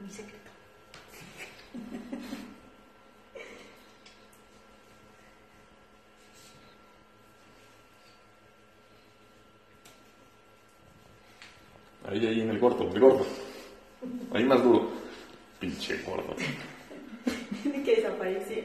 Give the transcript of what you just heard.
Mi secreto. Ahí, ahí, en el gordo el gordo Ahí más duro. Pinche gordo. Tiene que desaparecer.